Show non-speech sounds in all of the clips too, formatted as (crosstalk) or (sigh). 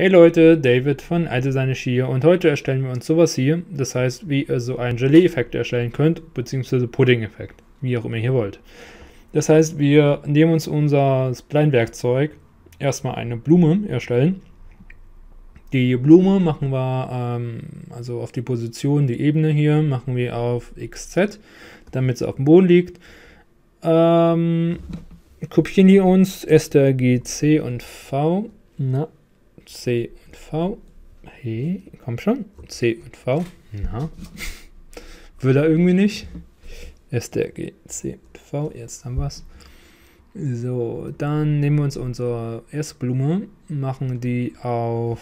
Hey Leute, David von Alte seine hier und heute erstellen wir uns sowas hier, das heißt, wie ihr so einen Gelee-Effekt erstellen könnt, beziehungsweise Pudding-Effekt, wie auch immer ihr wollt. Das heißt, wir nehmen uns unser Spline-Werkzeug, erstmal eine Blume erstellen. Die Blume machen wir, ähm, also auf die Position, die Ebene hier, machen wir auf XZ, damit sie auf dem Boden liegt. Ähm, kopieren die uns STRG C und V. Na, C und V. Hey, komm schon. C und V. Na. Will er irgendwie nicht. SDRG, C und V. Jetzt haben wir es. So, dann nehmen wir uns unsere erste Blume, machen die auf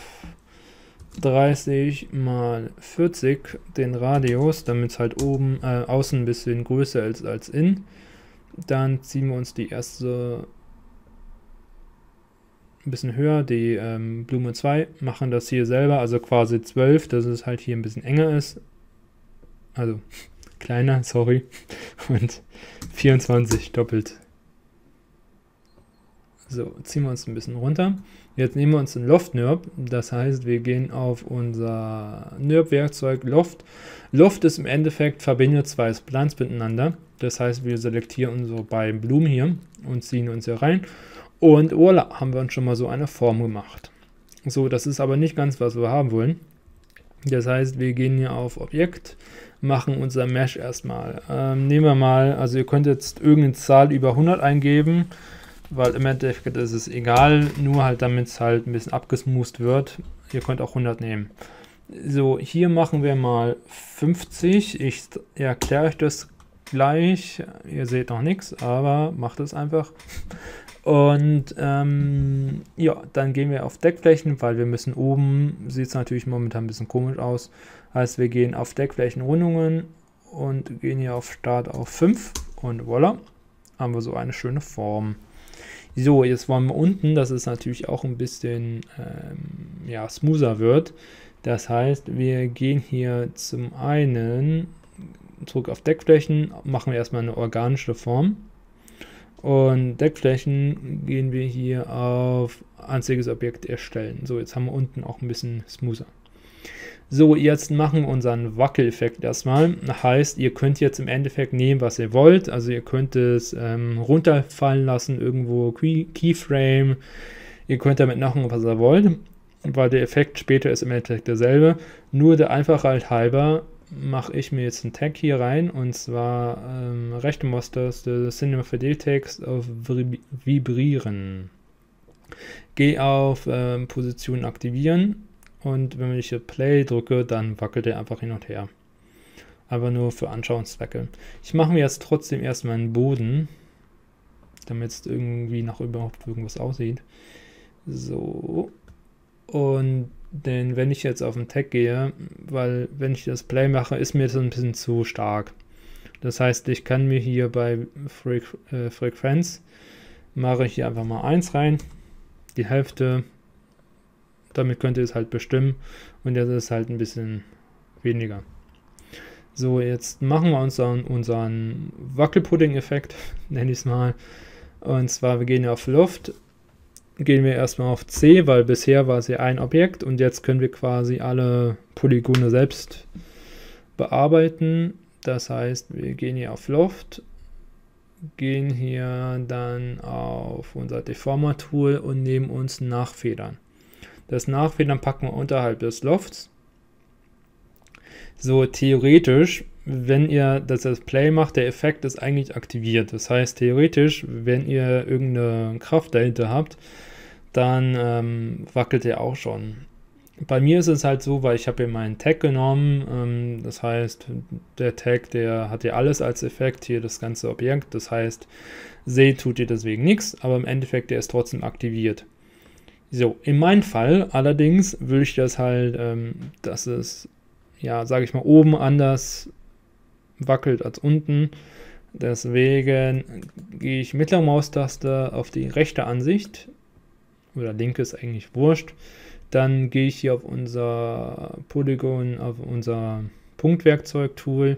30 mal 40 den Radius, damit es halt oben, äh, außen ein bisschen größer ist als innen. Dann ziehen wir uns die erste ein bisschen höher, die ähm, Blume 2 machen das hier selber, also quasi 12, dass es halt hier ein bisschen enger ist. Also (laughs) kleiner, sorry. (laughs) Und 24 doppelt. So, ziehen wir uns ein bisschen runter. Jetzt nehmen wir uns den Loft-NURB, das heißt, wir gehen auf unser NURB-Werkzeug Loft. Loft ist im Endeffekt, verbindet zwei Splines miteinander. Das heißt, wir selektieren unsere beiden Blumen hier und ziehen uns hier rein und voilà, haben wir uns schon mal so eine Form gemacht. So, das ist aber nicht ganz, was wir haben wollen. Das heißt, wir gehen hier auf Objekt, machen unser Mesh erstmal. Ähm, nehmen wir mal, also ihr könnt jetzt irgendeine Zahl über 100 eingeben, weil im Endeffekt ist es egal, nur halt damit es halt ein bisschen abgesmoost wird. Ihr könnt auch 100 nehmen. So, hier machen wir mal 50. Ich erkläre euch das gleich. Ihr seht noch nichts, aber macht es einfach. Und ähm, ja, dann gehen wir auf Deckflächen, weil wir müssen oben, sieht es natürlich momentan ein bisschen komisch aus. Heißt, wir gehen auf Deckflächenrundungen und gehen hier auf Start auf 5 und voilà, haben wir so eine schöne Form. So, jetzt wollen wir unten, dass es natürlich auch ein bisschen ähm, ja, smoother wird. Das heißt, wir gehen hier zum einen zurück auf Deckflächen, machen wir erstmal eine organische Form und Deckflächen gehen wir hier auf einziges Objekt erstellen. So, jetzt haben wir unten auch ein bisschen smoother. So, jetzt machen wir unseren Wackeleffekt erstmal. Heißt, ihr könnt jetzt im Endeffekt nehmen, was ihr wollt. Also ihr könnt es ähm, runterfallen lassen, irgendwo Keyframe. Ihr könnt damit machen, was ihr wollt, weil der Effekt später ist im Endeffekt derselbe. Nur der Einfachheit halber mache ich mir jetzt einen Tag hier rein und zwar ähm, rechte Maustaste Cinema 4D Text auf Vibrieren. Gehe auf ähm, Position aktivieren und wenn ich hier Play drücke, dann wackelt er einfach hin und her. Aber nur für Anschauungszwecke. Ich mache mir jetzt trotzdem erstmal einen Boden, damit es irgendwie nach überhaupt irgendwas aussieht. So. Und denn wenn ich jetzt auf den Tag gehe, weil wenn ich das Play mache, ist mir das ein bisschen zu stark. Das heißt, ich kann mir hier bei Fre äh, Frequenz mache ich hier einfach mal 1 rein, die Hälfte. Damit könnt ihr es halt bestimmen und jetzt ist es halt ein bisschen weniger. So, jetzt machen wir unseren, unseren Wackelpudding-Effekt, (laughs) nenne ich es mal. Und zwar, wir gehen auf Luft gehen wir erstmal auf C, weil bisher war ja ein Objekt und jetzt können wir quasi alle Polygone selbst bearbeiten. Das heißt, wir gehen hier auf Loft, gehen hier dann auf unser Deformer-Tool und nehmen uns Nachfedern. Das Nachfedern packen wir unterhalb des Lofts. So theoretisch, wenn ihr das als Play macht, der Effekt ist eigentlich aktiviert. Das heißt, theoretisch, wenn ihr irgendeine Kraft dahinter habt, dann ähm, wackelt er auch schon. Bei mir ist es halt so, weil ich habe hier meinen Tag genommen, ähm, das heißt, der Tag, der hat ja alles als Effekt, hier das ganze Objekt, das heißt, See tut ihr deswegen nichts, aber im Endeffekt, der ist trotzdem aktiviert. So, in meinem Fall allerdings würde ich das halt, ähm, dass es, ja, sage ich mal, oben anders wackelt als unten. Deswegen gehe ich mittlere Maustaste auf die rechte Ansicht oder linke ist eigentlich wurscht. Dann gehe ich hier auf unser Polygon, auf unser Punktwerkzeug-Tool,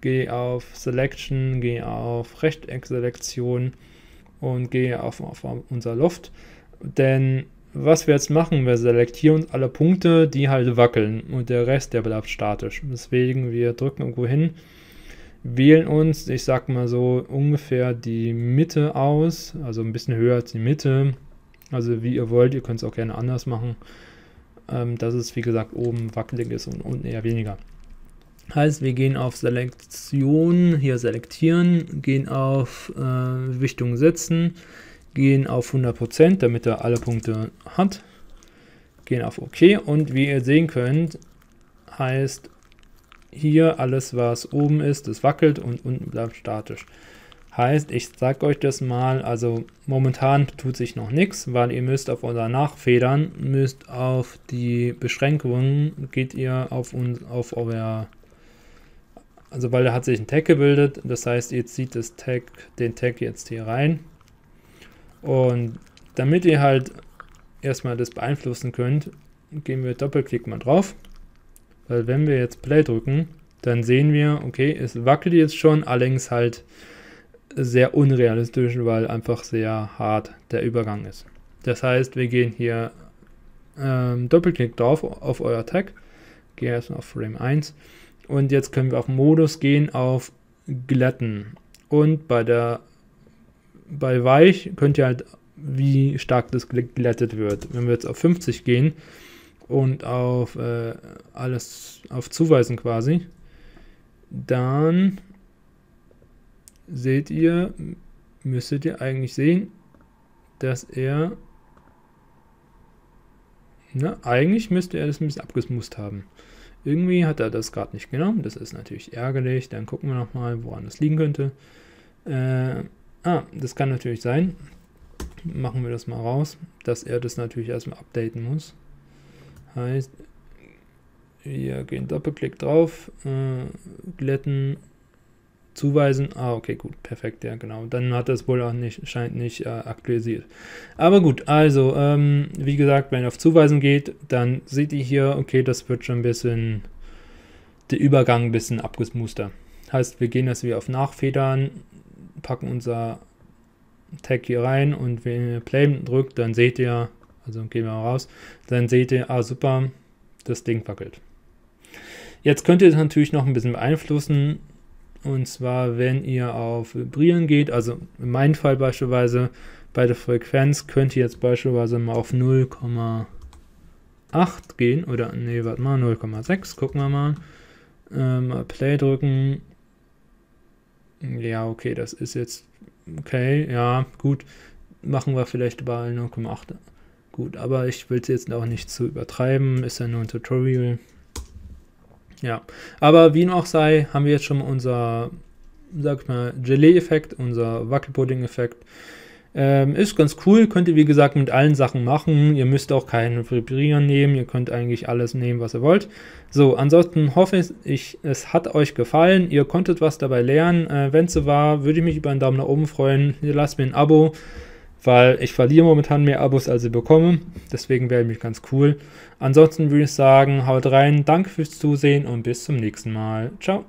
gehe auf Selection, gehe auf Rechteck-Selektion und gehe auf, auf unser Loft. Denn was wir jetzt machen, wir selektieren uns alle Punkte, die halt wackeln und der Rest, der bleibt statisch. Deswegen, wir drücken irgendwo hin, wählen uns, ich sag mal so, ungefähr die Mitte aus, also ein bisschen höher als die Mitte. Also wie ihr wollt, ihr könnt es auch gerne anders machen, ähm, dass es wie gesagt oben wackelig ist und unten eher weniger. Heißt, wir gehen auf Selektion, hier selektieren, gehen auf äh, Wichtung setzen, gehen auf 100%, damit er alle Punkte hat, gehen auf OK und wie ihr sehen könnt, heißt hier alles, was oben ist, das wackelt und unten bleibt statisch. Heißt, ich sage euch das mal, also momentan tut sich noch nichts, weil ihr müsst auf unser Nachfedern, müsst auf die Beschränkungen, geht ihr auf, uns, auf euer, also weil da hat sich ein Tag gebildet, das heißt, ihr zieht das Tag, den Tag jetzt hier rein und damit ihr halt erstmal das beeinflussen könnt, gehen wir Doppelklick mal drauf. Weil wenn wir jetzt Play drücken, dann sehen wir, okay, es wackelt jetzt schon, allerdings halt sehr unrealistisch, weil einfach sehr hart der Übergang ist. Das heißt, wir gehen hier ähm, Doppelklick drauf auf euer Tag, gehen erstmal auf Frame 1 und jetzt können wir auf Modus gehen auf Glätten und bei der bei weich könnt ihr halt, wie stark das glättet wird. Wenn wir jetzt auf 50 gehen und auf äh, alles auf Zuweisen quasi, dann seht ihr, müsstet ihr eigentlich sehen, dass er, na, eigentlich müsste er das ein bisschen abgesmust haben. Irgendwie hat er das gerade nicht genommen, das ist natürlich ärgerlich, dann gucken wir nochmal, woran das liegen könnte. Äh, Ah, das kann natürlich sein. Machen wir das mal raus, dass er das natürlich erstmal updaten muss. Heißt, wir gehen Doppelklick drauf, äh, glätten, zuweisen. Ah, okay, gut, perfekt, ja, genau. Dann hat das wohl auch nicht, scheint nicht äh, aktualisiert. Aber gut, also, ähm, wie gesagt, wenn ihr auf Zuweisen geht, dann seht ihr hier, okay, das wird schon ein bisschen, der Übergang ein bisschen abgesmuster. Heißt, wir gehen das wieder auf Nachfedern, packen unser Tag hier rein und wenn ihr Play drückt, dann seht ihr, also gehen wir mal raus, dann seht ihr, ah super, das Ding wackelt. Jetzt könnt ihr das natürlich noch ein bisschen beeinflussen und zwar, wenn ihr auf Vibrieren geht, also in meinem Fall beispielsweise bei der Frequenz könnt ihr jetzt beispielsweise mal auf 0,8 gehen oder nee, warte mal, 0,6, gucken wir mal. Ähm, Play drücken ja, okay, das ist jetzt okay, ja, gut. Machen wir vielleicht bei 0,8. Gut, aber ich will es jetzt auch nicht zu übertreiben, ist ja nur ein Tutorial. Ja, aber wie auch sei, haben wir jetzt schon unser, sag ich mal, Gelee-Effekt, unser Wackelpudding-Effekt ähm, ist ganz cool, könnt ihr wie gesagt mit allen Sachen machen. Ihr müsst auch keinen Vibrieren nehmen, ihr könnt eigentlich alles nehmen, was ihr wollt. So, ansonsten hoffe ich, es hat euch gefallen, ihr konntet was dabei lernen. Äh, Wenn es so war, würde ich mich über einen Daumen nach oben freuen. Ihr lasst mir ein Abo, weil ich verliere momentan mehr Abos, als ich bekomme. Deswegen wäre mich ganz cool. Ansonsten würde ich sagen, haut rein, danke fürs Zusehen und bis zum nächsten Mal. Ciao.